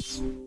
you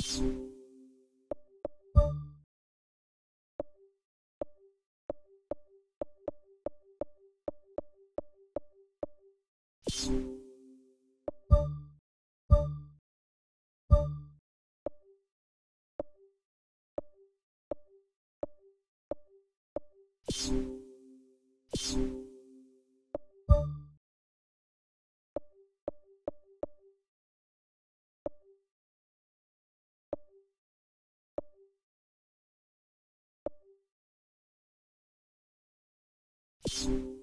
you you.